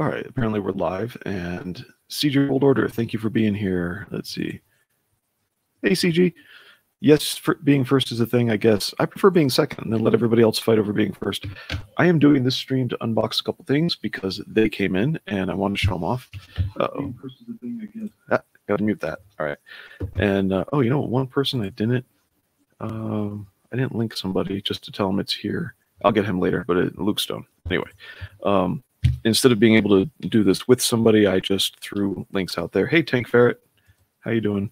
All right, apparently we're live. And CG World Order, thank you for being here. Let's see. Hey, CG. Yes, for being first is a thing, I guess. I prefer being second and then let everybody else fight over being first. I am doing this stream to unbox a couple things because they came in and I want to show them off. Uh-oh. First is a thing, I guess. Ah, gotta mute that. All right. And, uh, oh, you know, one person I didn't, um, I didn't link somebody just to tell him it's here. I'll get him later, but it, Luke Stone. Anyway, um, instead of being able to do this with somebody, I just threw links out there. Hey, Tank Ferret, how you doing?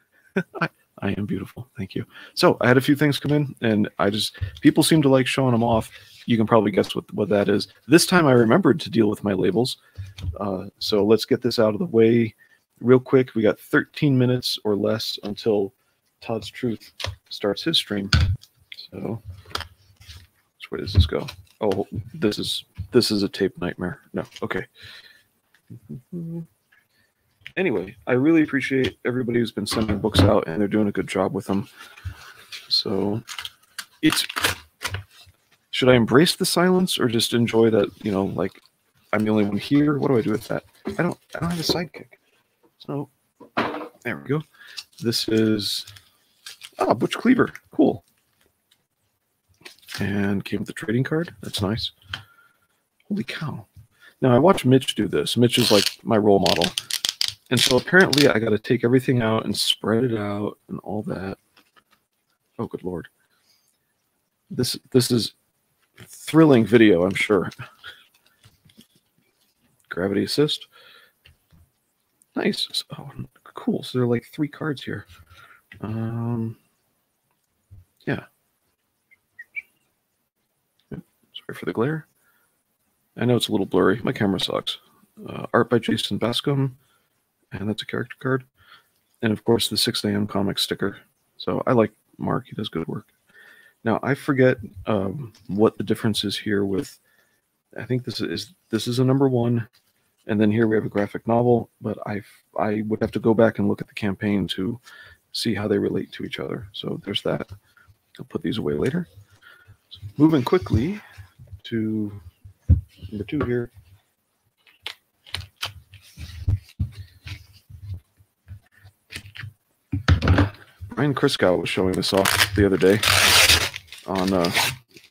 I, I am beautiful. Thank you. So I had a few things come in, and I just people seem to like showing them off. You can probably guess what what that is. This time I remembered to deal with my labels. Uh, so let's get this out of the way real quick. We got 13 minutes or less until Todd's Truth starts his stream. So, where does this go? Oh, this is this is a tape nightmare. No, okay. Anyway, I really appreciate everybody who's been sending books out, and they're doing a good job with them. So, it's should I embrace the silence or just enjoy that? You know, like I'm the only one here. What do I do with that? I don't. I don't have a sidekick. So there we go. This is ah Butch Cleaver. Cool. And came with the trading card. That's nice. Holy cow. Now I watch Mitch do this. Mitch is like my role model. And so apparently I got to take everything out and spread it out and all that. Oh, good lord. This this is thrilling video, I'm sure. Gravity assist. Nice. Oh, cool. So there are like three cards here. Um, yeah. Sorry for the glare. I know it's a little blurry. My camera sucks. Uh, art by Jason Bascom, and that's a character card. And of course, the 6 a.m. comic sticker. So I like Mark. He does good work. Now I forget um, what the difference is here with. I think this is this is a number one, and then here we have a graphic novel. But I I would have to go back and look at the campaign to see how they relate to each other. So there's that. I'll put these away later. So moving quickly to number two here. Brian Kriskow was showing this off the other day on uh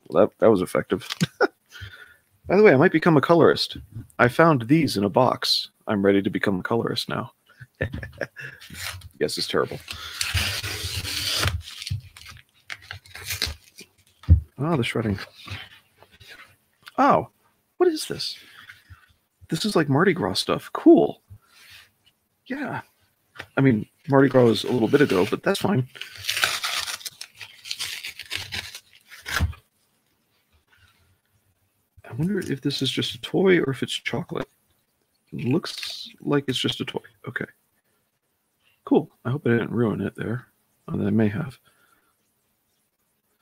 well, that that was effective. By the way, I might become a colorist. I found these in a box. I'm ready to become a colorist now. yes, it's terrible. Oh, the shredding. Oh, what is this? This is like Mardi Gras stuff. Cool. Yeah. I mean, Mardi Gras was a little bit ago, but that's fine. I wonder if this is just a toy or if it's chocolate. It looks like it's just a toy. Okay. Cool. I hope I didn't ruin it there. Oh, I may have.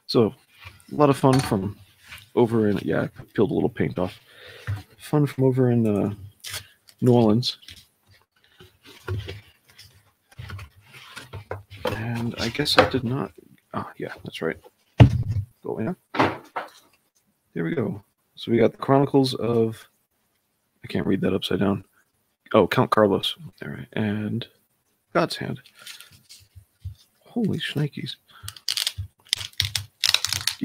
So, a lot of fun from over in, yeah, peeled a little paint off. Fun from over in uh, New Orleans. And I guess I did not. Ah, yeah, that's right. Go in. There we go. So we got the Chronicles of. I can't read that upside down. Oh, Count Carlos. All right. And God's Hand. Holy shnikes.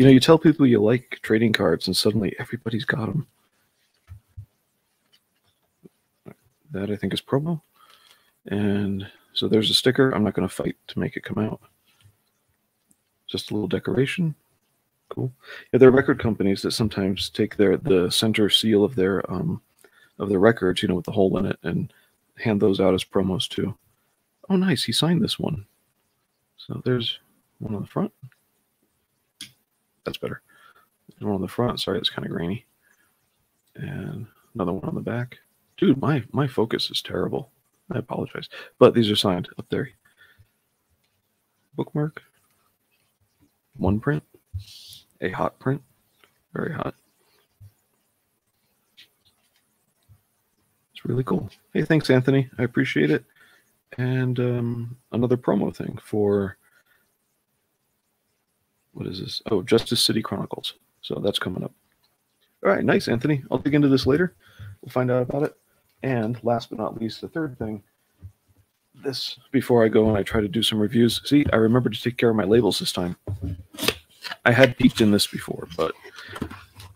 You know, you tell people you like trading cards, and suddenly everybody's got them. That I think is promo. And so there's a sticker. I'm not going to fight to make it come out. Just a little decoration. Cool. Yeah, there are record companies that sometimes take their the center seal of their um of their records, you know, with the hole in it, and hand those out as promos too. Oh, nice. He signed this one. So there's one on the front. That's better. There's one on the front. Sorry, it's kind of grainy. And another one on the back. Dude, my my focus is terrible. I apologize. But these are signed up there. Bookmark. One print a hot print. Very hot. It's really cool. Hey, thanks, Anthony. I appreciate it. And um, another promo thing for what is this? Oh, Justice City Chronicles. So that's coming up. All right, nice, Anthony. I'll dig into this later. We'll find out about it. And last but not least, the third thing. This before I go and I try to do some reviews. See, I remember to take care of my labels this time. I had peeked in this before, but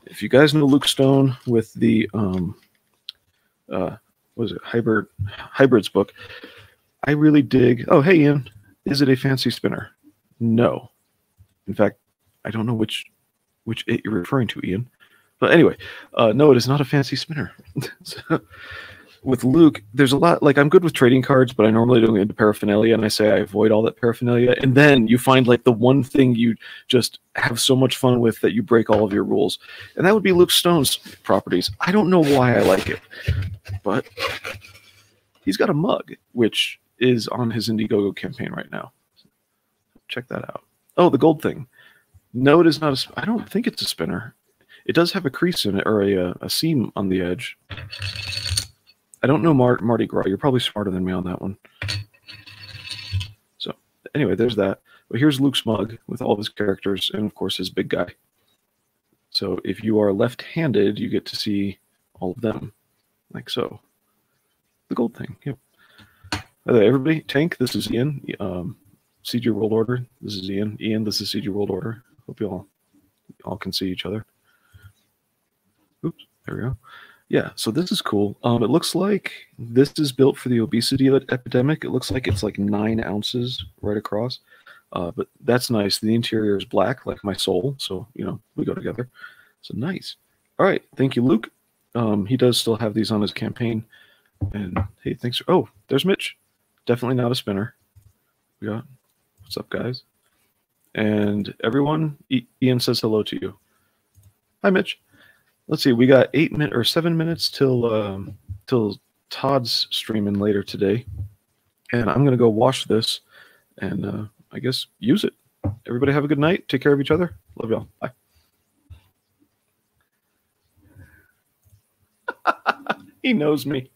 if you guys know Luke Stone with the um uh was it hybrid hybrids book, I really dig. Oh, hey Ian, is it a fancy spinner? No. In fact, I don't know which which it you're referring to, Ian. But anyway, uh, no, it is not a fancy spinner. so, with Luke, there's a lot like I'm good with trading cards, but I normally don't get into paraphernalia and I say I avoid all that paraphernalia. And then you find like the one thing you just have so much fun with that you break all of your rules. And that would be Luke Stone's properties. I don't know why I like it, but he's got a mug, which is on his Indiegogo campaign right now. Check that out. Oh, the gold thing. No, it is not a. I don't think it's a spinner. It does have a crease in it or a, a seam on the edge. I don't know Mar- Mardi Gras. You're probably smarter than me on that one. So anyway, there's that. But here's Luke's mug with all of his characters and of course his big guy. So if you are left-handed, you get to see all of them, like so. The gold thing. Yep. Way, everybody, Tank. This is Ian. Um, CG World Order. This is Ian. Ian. This is CG World Order. Hope you all all can see each other. Oops. There we go yeah so this is cool um it looks like this is built for the obesity epidemic it looks like it's like nine ounces right across uh but that's nice the interior is black like my soul so you know we go together so nice all right thank you luke um he does still have these on his campaign and hey thanks for, oh there's mitch definitely not a spinner we got what's up guys and everyone ian says hello to you hi mitch let's see, we got eight minutes or seven minutes till um, till Todd's streaming later today, and I'm gonna go wash this, and uh, I guess use it. Everybody have a good night. Take care of each other. Love y'all. Bye. he knows me.